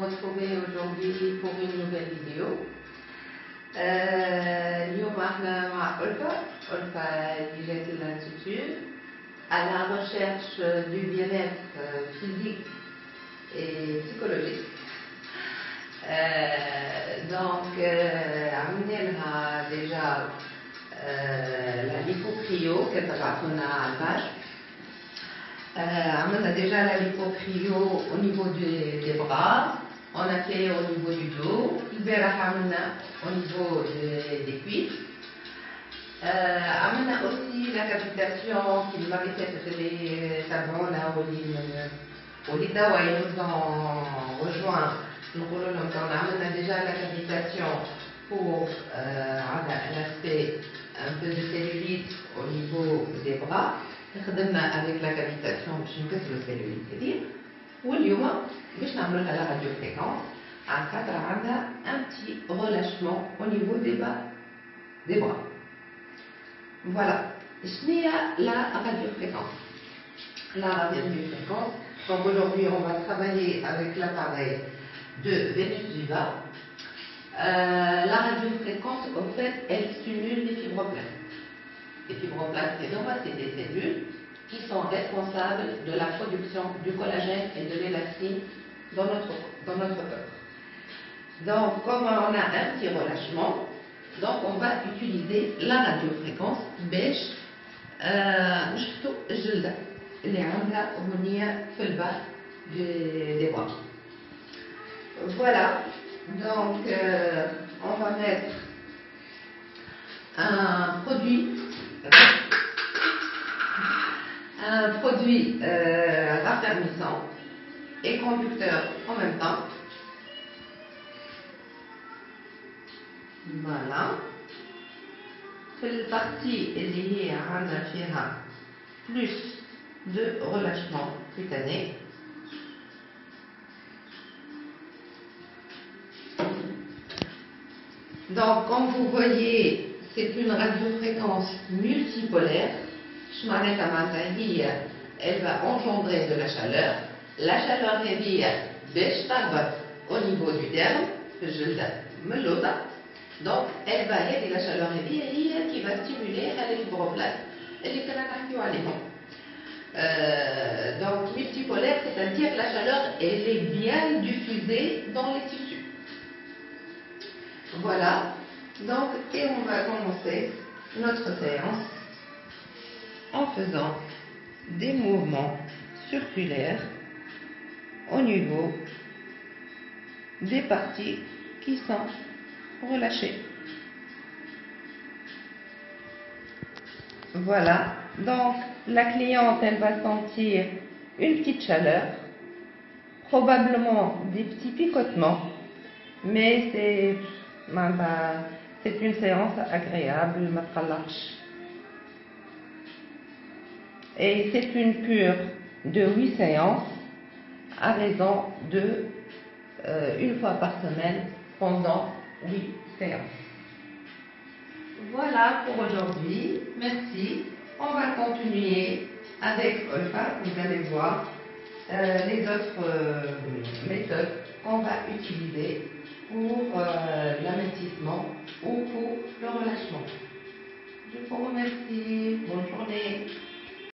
vous retrouver aujourd'hui pour une nouvelle vidéo. Euh, Nous parlons à Olpa, Olpa Digital Institute, à la recherche du bien-être euh, physique et psychologique. Euh, donc, Aminel a déjà la lipocrio, qu'elle à page. Euh, on a déjà la lipocrio au niveau des, des bras, on a fait au niveau du dos, au niveau des, des cuisses. Euh, on a aussi la cavitation qui m'avait fait les savons là au lit au lit ils nous ont rejoint. Donc on a déjà la cavitation pour euh, l'aspect un peu de cellulite au niveau des bras. خدمنا avec la cavitation باش نكسروا السيلوليت هذه واليوم باش نعملوا لها لا راديو فريكونس عن خاطر عندها un petit relâchement au niveau des bas des bras voilà شنو هي la radiofréquence la radiofréquence donc aujourd'hui on va travailler avec l'appareil de Vénus Viva euh, la radiofréquence au fait elle stimule les fibroblastes les fibroblastes c'est des cellules qui sont responsables de la production du collagène et de l'élastine dans notre, dans notre corps. Donc, comme on a un petit relâchement, donc on va utiliser la radiofréquence beige نشفتوا الجلدة اللي عندها هنية في البas des bras. Voilà, donc euh, on va mettre un produit un produit euh, raffermissant et conducteur en même temps. Voilà. C'est la partie liée à un plus de relâchement cutané. Donc, comme vous voyez, c'est une radiofréquence multipolaire elle va engendrer de la chaleur la chaleur est au niveau du terme donc elle va aider la chaleur qui va stimuler les fibroblastes اللي كنا نحكيو عليهم donc multipolaire c'est-à-dire que la chaleur elle est bien diffusée dans les tissus voilà donc et on va commencer notre séance en faisant des mouvements circulaires au niveau des parties qui sont relâchées. Voilà, donc la cliente, elle va sentir une petite chaleur, probablement des petits picotements, mais c'est c'est une séance agréable, ma et c'est une cure de 8 séances à raison de euh, une fois par semaine pendant 8 séances. Voilà pour aujourd'hui. Merci. On va continuer avec Olfa. Vous allez voir euh, les autres euh, méthodes qu'on va utiliser pour l'amortissement ou pour le relâchement. Je vous remercie. Bonne journée.